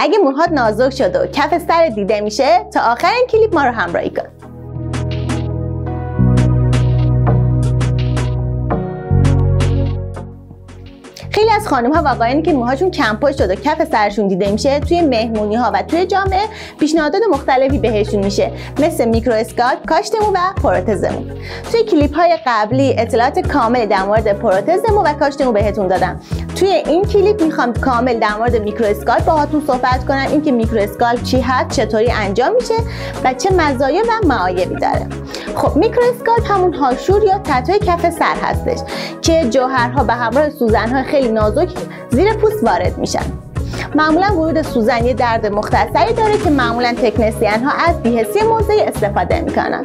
اگه موهات نازک شده و کف سر دیده میشه تا آخر این کلیپ ما رو همراهی کن. خانم ها و آقایانی که موهاشون کم شده و کف سرشون دیده میشه توی مهمونی ها و توی جامعه پیشنهادات مختلفی بهشون میشه. مثل micro scalp کاشت مو و پروتز مو توی کلیپ های قبلی اطلاعات کامل در مورد پروتز مو و کاشت مو بهتون دادم. توی این کلیپ می‌خوام کامل در مورد micro scalp باهاتون صحبت کنم. اینکه micro scalp چی هست چطوری انجام میشه و چه مزایا و معایبی داره. خب micro scalp همون هاشور یا تتوی کف سر هستش که جوهرها به همراه سوزنهای خیلی نازک زیر پوست وارد میشن. معمولا ورود سوزن یه درد مختصری داره که معمولا تکنسیان ها از بی‌حسی موضعی استفاده می‌کنن.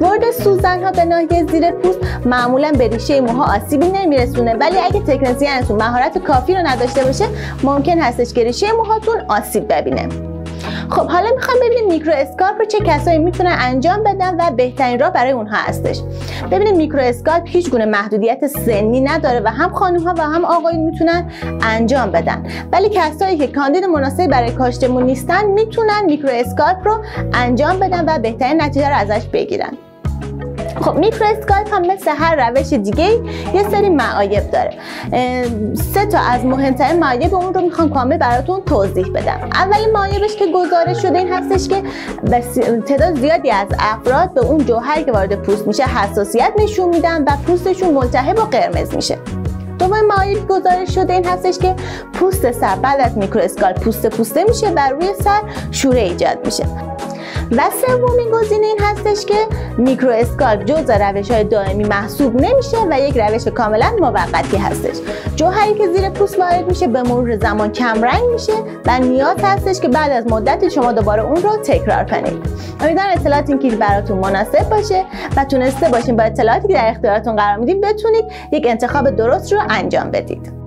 ورود سوزن ها به ناحیه زیر پوست معمولا به ریشه موها آسیبی نمیرسونه ولی اگه تکنسیانتون مهارت کافی رو نداشته باشه ممکن هستش که ریشه موهاتون آسیب ببینه. خب حالا می‌خوام ببینیم micro scalp رو چه کسایی می‌تونن انجام بدن و بهترین راه برای اونها هستش. ببینید micro scalp هیچ گونه محدودیت سنی نداره و هم خانم ها و هم آقایون می‌تونن انجام بدن. ولی کسایی که کاندید مناسبی برای کاشت مو نیستن می‌تونن micro scalp رو انجام بدن و بهترین نتیجه رو ازش بگیرن. خب میکرو اسکالپ هم مثل هر روش دیگه یه سری معایب داره. سه تا از مهمترین معایب اون رو می‌خوام کامل براتون توضیح بدم. اولین معایبش که گزارش شده این هستش که تعداد زیادی از افراد به اون جوهری که وارد پوست میشه حساسیت نشون میدن و پوستشون ملتهب و قرمز میشه. دومین معایب گزارش شده این هستش که پوست سر بعد از میکرو اسکالپ پوست پوسته میشه و روی سر شوره ایجاد میشه. و سومین گزینه این هستش که میکرو اسکالپ جزء روش های دائمی محسوب نمیشه و یک روش کاملا موقتی هستش. جوهری که زیر پوست وارد میشه به مرور زمان کم رنگ میشه و نیاز هستش که بعد از مدتی شما دوباره اون رو تکرار کنید. امیدوارم اطلاعات این کلیپ براتون مناسب باشه و تونسته باشین با اطلاعاتی که در اختیارتون قرار میدیم بتونید یک انتخاب درست رو انجام بدید.